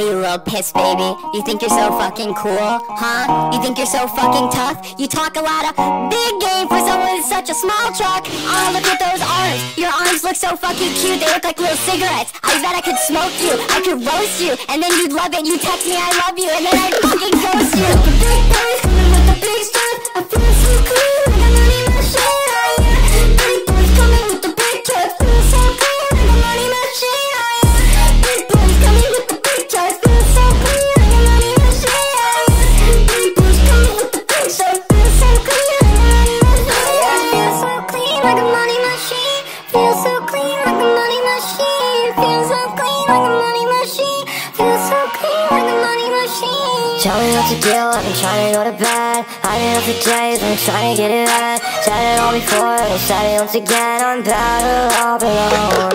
Hey, you little piss baby. You think you're so fucking cool, huh? You think you're so fucking tough? You talk a lot of big game for someone with such a small truck. Oh, look at those arms. Your arms look so fucking cute. They look like little cigarettes. I bet I could smoke you. I could roast you. And then you'd love it. you'd text me I love you. And then I'd machine. Feel so clean. Like a money machine. Feel so clean. Like a money machine. Feel so clean. Like a money machine. Tell me what to do, I've been trying to go to bed I've been up for days, been trying to get it right Said it all before, I said it once again I'm better off alone